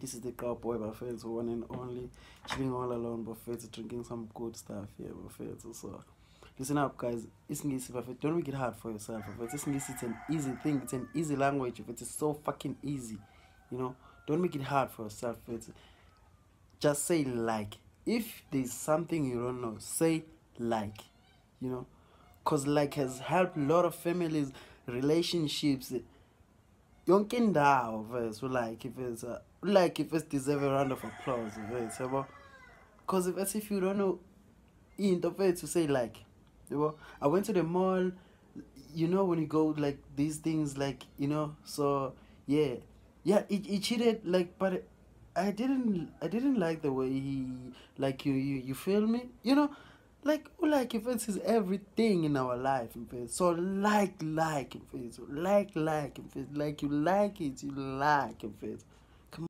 this is the cowboy bafethu one and only. Chilling all alone bafethu drinking some good stuff here bafethu so listen up guys. Isingisi bafethu don't make it hard for yourself bafethu isingisi it's an easy thing. It's an easy language bafethu it's so fucking easy you know? Don't make it hard for yourself bafethu just say like. If there's something you don't know say like you know? Because like has helped a lot of families relationships. Yonke indawo vese like if it's uh, like if it's deserve a round of applause vese yabo because if if you don't know into vese say like yabo i went to the mall you know when you go like these things like you know so yeah yeah it, it cheated like but i didn't i didn't like the way he like you you, you feel me you know like like events is everything in our life so like like in fact. Like like in fact. like you like it you like fact.